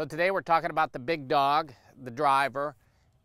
So today we're talking about the big dog, the driver,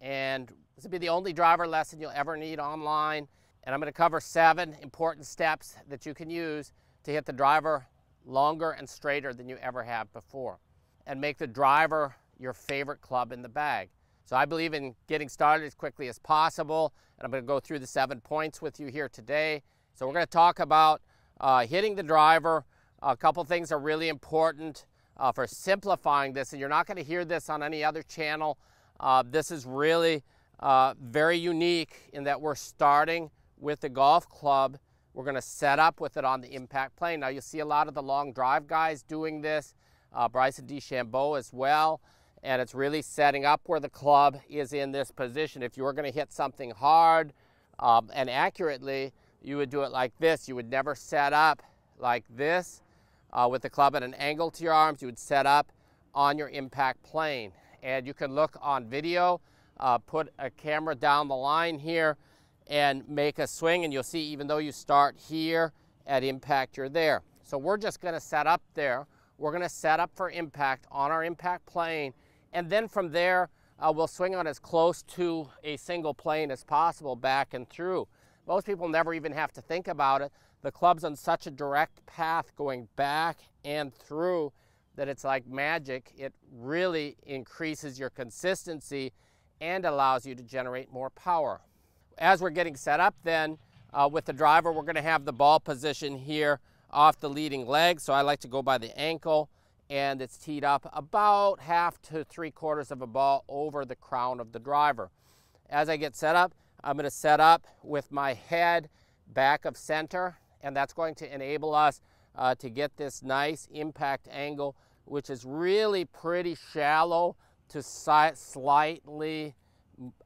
and this will be the only driver lesson you'll ever need online. And I'm going to cover seven important steps that you can use to hit the driver longer and straighter than you ever have before and make the driver your favorite club in the bag. So I believe in getting started as quickly as possible, and I'm going to go through the seven points with you here today. So we're going to talk about uh, hitting the driver. A couple things are really important uh, for simplifying this, and you're not going to hear this on any other channel. Uh, this is really uh, very unique in that we're starting with the golf club. We're going to set up with it on the impact plane. Now, you'll see a lot of the long drive guys doing this, uh, Bryson DeChambeau as well and it's really setting up where the club is in this position. If you were going to hit something hard um, and accurately, you would do it like this. You would never set up like this uh, with the club at an angle to your arms. You would set up on your impact plane. And you can look on video, uh, put a camera down the line here and make a swing and you'll see even though you start here at impact, you're there. So we're just gonna set up there. We're gonna set up for impact on our impact plane and then from there, uh, we'll swing on as close to a single plane as possible back and through. Most people never even have to think about it. The club's on such a direct path going back and through that it's like magic. It really increases your consistency and allows you to generate more power. As we're getting set up then uh, with the driver, we're gonna have the ball position here off the leading leg. So I like to go by the ankle and it's teed up about half to three quarters of a ball over the crown of the driver. As I get set up, I'm going to set up with my head back of center, and that's going to enable us uh, to get this nice impact angle, which is really pretty shallow to si slightly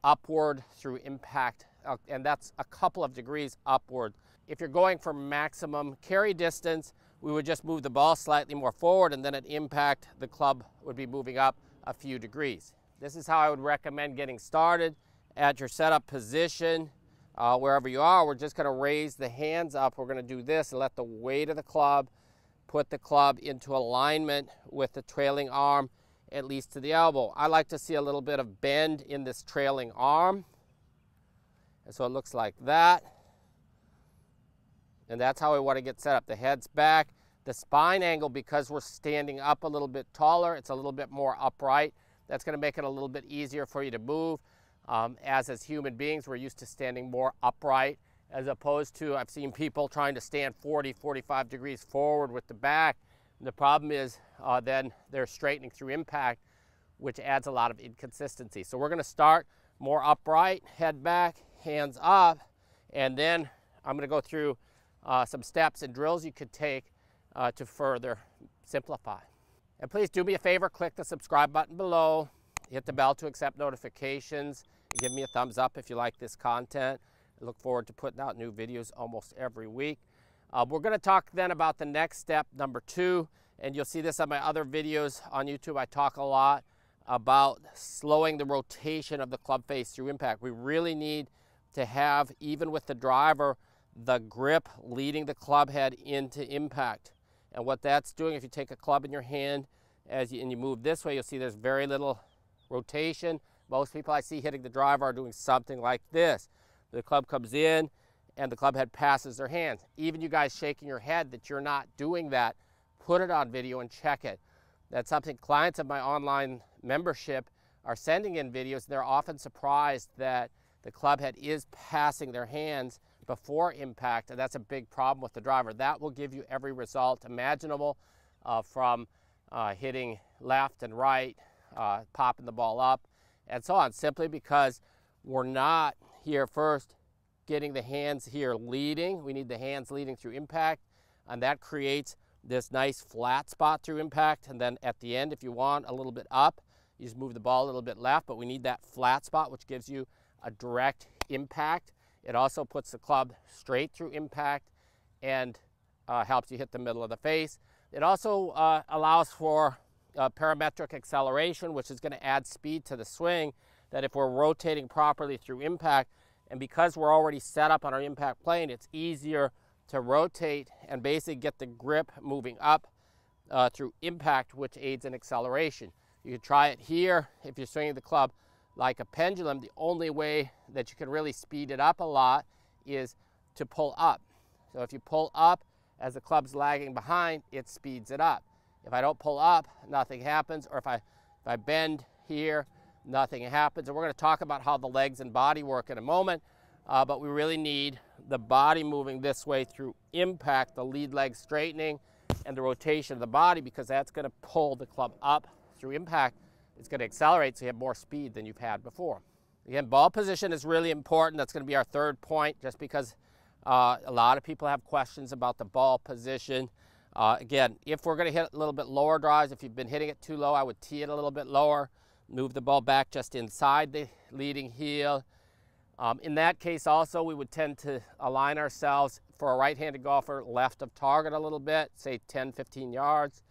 upward through impact, uh, and that's a couple of degrees upward. If you're going for maximum carry distance, we would just move the ball slightly more forward and then at impact, the club would be moving up a few degrees. This is how I would recommend getting started. At your setup position, uh, wherever you are, we're just gonna raise the hands up. We're gonna do this and let the weight of the club put the club into alignment with the trailing arm, at least to the elbow. I like to see a little bit of bend in this trailing arm. And so it looks like that. And that's how we want to get set up. The head's back. The spine angle, because we're standing up a little bit taller, it's a little bit more upright. That's going to make it a little bit easier for you to move. Um, as as human beings, we're used to standing more upright as opposed to I've seen people trying to stand 40, 45 degrees forward with the back. And the problem is uh, then they're straightening through impact, which adds a lot of inconsistency. So we're going to start more upright, head back, hands up, and then I'm going to go through uh, some steps and drills you could take uh, to further simplify. And please do me a favor, click the subscribe button below, hit the bell to accept notifications, give me a thumbs up if you like this content. I look forward to putting out new videos almost every week. Uh, we're going to talk then about the next step, number two, and you'll see this on my other videos on YouTube. I talk a lot about slowing the rotation of the club face through impact. We really need to have, even with the driver, the grip leading the club head into impact. And what that's doing, if you take a club in your hand as you, and you move this way, you'll see there's very little rotation. Most people I see hitting the driver are doing something like this. The club comes in and the club head passes their hands. Even you guys shaking your head that you're not doing that, put it on video and check it. That's something clients of my online membership are sending in videos. They're often surprised that the club head is passing their hands before impact, and that's a big problem with the driver. That will give you every result imaginable uh, from uh, hitting left and right, uh, popping the ball up, and so on, simply because we're not here first getting the hands here leading. We need the hands leading through impact, and that creates this nice flat spot through impact. And then at the end, if you want a little bit up, you just move the ball a little bit left, but we need that flat spot, which gives you a direct impact. It also puts the club straight through impact and uh, helps you hit the middle of the face. It also uh, allows for uh, parametric acceleration, which is going to add speed to the swing that if we're rotating properly through impact, and because we're already set up on our impact plane, it's easier to rotate and basically get the grip moving up uh, through impact, which aids in acceleration. You can try it here if you're swinging the club like a pendulum. The only way that you can really speed it up a lot is to pull up. So if you pull up as the club's lagging behind, it speeds it up. If I don't pull up, nothing happens. Or if I, if I bend here, nothing happens. And we're going to talk about how the legs and body work in a moment. Uh, but we really need the body moving this way through impact, the lead leg straightening, and the rotation of the body because that's going to pull the club up through impact. It's going to accelerate so you have more speed than you've had before. Again, ball position is really important. That's going to be our third point just because uh, a lot of people have questions about the ball position. Uh, again, if we're going to hit a little bit lower drives, if you've been hitting it too low, I would tee it a little bit lower. Move the ball back just inside the leading heel. Um, in that case also, we would tend to align ourselves for a right-handed golfer left of target a little bit, say 10, 15 yards.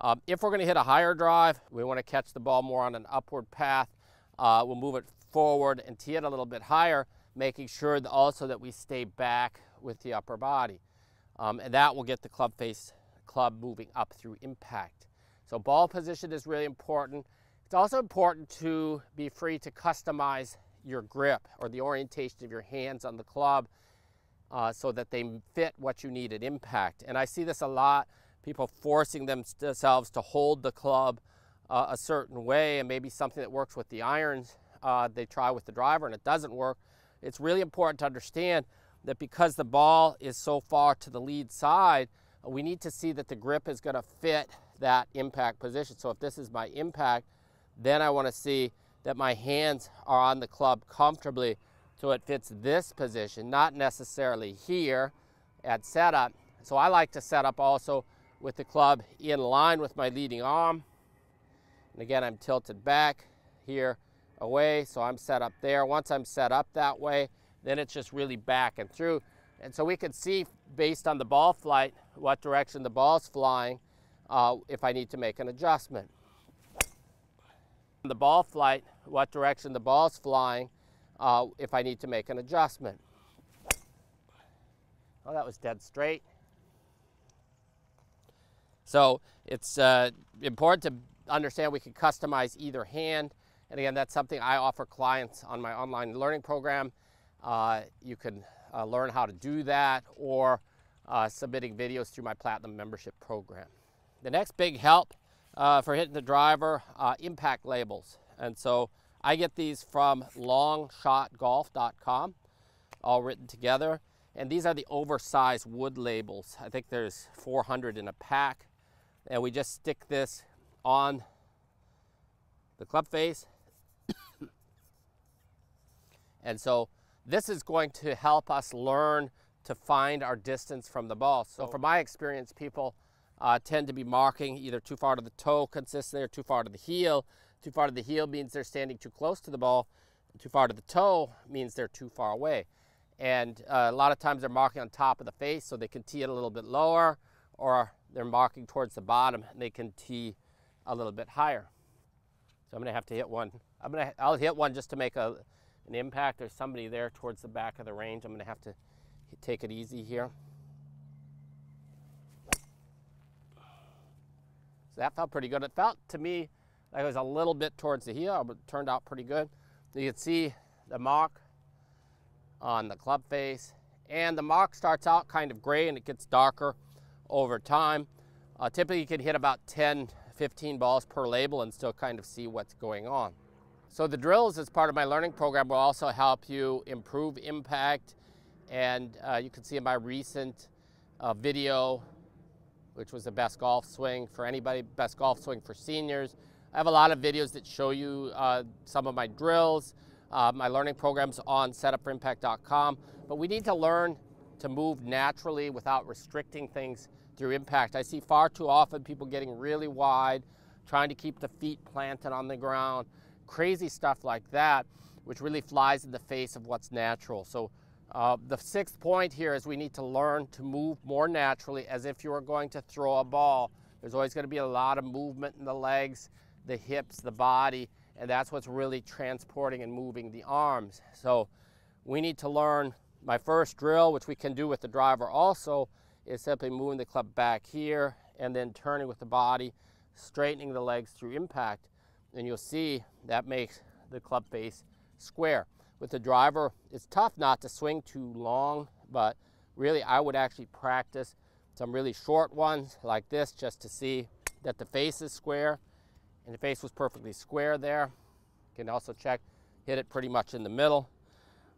Um, if we're going to hit a higher drive, we want to catch the ball more on an upward path. Uh, we'll move it forward and tee it a little bit higher, making sure also that we stay back with the upper body. Um, and that will get the club face club moving up through impact. So ball position is really important. It's also important to be free to customize your grip or the orientation of your hands on the club uh, so that they fit what you need at impact. And I see this a lot, people forcing themselves to hold the club uh, a certain way and maybe something that works with the irons uh, they try with the driver and it doesn't work. It's really important to understand that because the ball is so far to the lead side, we need to see that the grip is going to fit that impact position. So if this is my impact, then I want to see that my hands are on the club comfortably so it fits this position, not necessarily here at setup. So I like to set up also with the club in line with my leading arm. And again, I'm tilted back here away, so I'm set up there. Once I'm set up that way, then it's just really back and through. And so we can see based on the ball flight what direction the ball's flying uh, if I need to make an adjustment. The ball flight, what direction the ball's flying uh, if I need to make an adjustment. Oh, that was dead straight. So it's uh, important to understand we can customize either hand. And again, that's something I offer clients on my online learning program. Uh, you can uh, learn how to do that or uh, submitting videos through my Platinum membership program. The next big help uh, for hitting the driver, uh, impact labels. And so I get these from longshotgolf.com, all written together. And these are the oversized wood labels. I think there's 400 in a pack. And we just stick this on the club face. and so this is going to help us learn to find our distance from the ball. So from my experience, people uh, tend to be marking either too far to the toe consistently or too far to the heel. Too far to the heel means they're standing too close to the ball. Too far to the toe means they're too far away. And uh, a lot of times they're marking on top of the face so they can tee it a little bit lower or they're marking towards the bottom and they can tee a little bit higher. So I'm gonna have to hit one. I'm gonna, I'll hit one just to make a, an impact. There's somebody there towards the back of the range. I'm gonna have to take it easy here. So that felt pretty good. It felt to me like it was a little bit towards the heel, but turned out pretty good. You can see the mark on the club face. And the mark starts out kind of gray and it gets darker over time. Uh, typically you can hit about 10, 15 balls per label and still kind of see what's going on. So the drills as part of my learning program will also help you improve impact and uh, you can see in my recent uh, video, which was the best golf swing for anybody, best golf swing for seniors. I have a lot of videos that show you uh, some of my drills, uh, my learning programs on setup4impact.com. But we need to learn to move naturally without restricting things through impact. I see far too often people getting really wide, trying to keep the feet planted on the ground, crazy stuff like that, which really flies in the face of what's natural. So uh, the sixth point here is we need to learn to move more naturally as if you were going to throw a ball. There's always going to be a lot of movement in the legs, the hips, the body, and that's what's really transporting and moving the arms. So we need to learn my first drill, which we can do with the driver also, is simply moving the club back here and then turning with the body, straightening the legs through impact. And you'll see that makes the club face square. With the driver, it's tough not to swing too long, but really I would actually practice some really short ones like this just to see that the face is square and the face was perfectly square there. You can also check, hit it pretty much in the middle.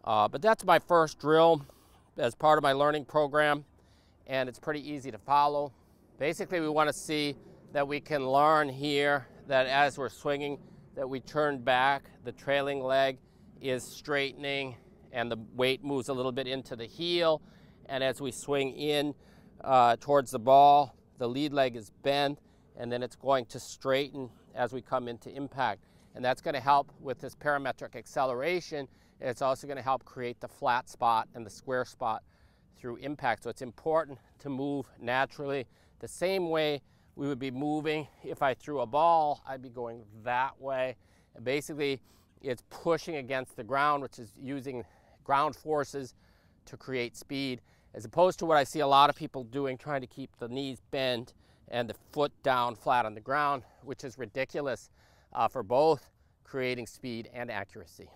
Uh, but that's my first drill as part of my learning program and it's pretty easy to follow. Basically we want to see that we can learn here that as we're swinging that we turn back, the trailing leg is straightening and the weight moves a little bit into the heel and as we swing in uh, towards the ball, the lead leg is bent and then it's going to straighten as we come into impact. And that's going to help with this parametric acceleration. It's also going to help create the flat spot and the square spot through impact. So it's important to move naturally. The same way we would be moving if I threw a ball, I'd be going that way. And basically, it's pushing against the ground, which is using ground forces to create speed, as opposed to what I see a lot of people doing, trying to keep the knees bent and the foot down flat on the ground, which is ridiculous uh, for both creating speed and accuracy.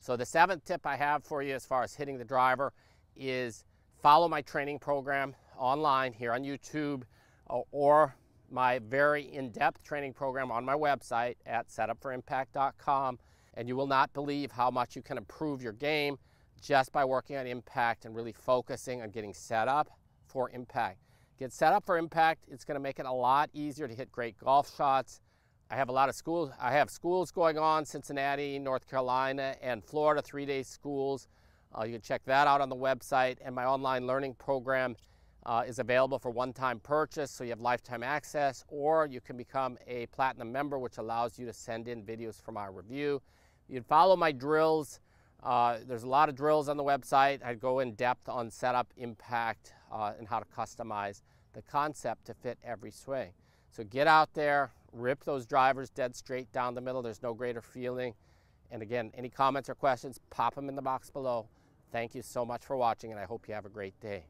So the seventh tip I have for you as far as hitting the driver is follow my training program online here on YouTube or my very in-depth training program on my website at setup4impact.com and you will not believe how much you can improve your game just by working on impact and really focusing on getting set up for impact. Get set up for impact. It's going to make it a lot easier to hit great golf shots. I have a lot of schools. I have schools going on, Cincinnati, North Carolina, and Florida, three-day schools. Uh, you can check that out on the website. And my online learning program uh, is available for one-time purchase, so you have lifetime access, or you can become a platinum member, which allows you to send in videos from our review. You can follow my drills. Uh, there's a lot of drills on the website. I go in depth on setup, impact, uh, and how to customize the concept to fit every swing. So get out there, rip those drivers dead straight down the middle. There's no greater feeling. And again, any comments or questions, pop them in the box below. Thank you so much for watching, and I hope you have a great day.